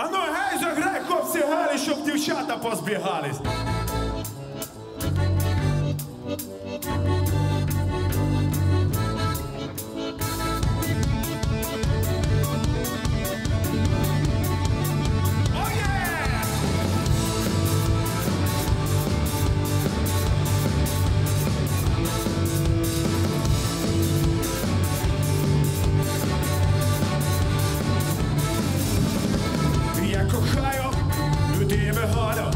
Ану, гей, заграй, хлопці, галі, щоб дівчата позбігались. Demon Hunter.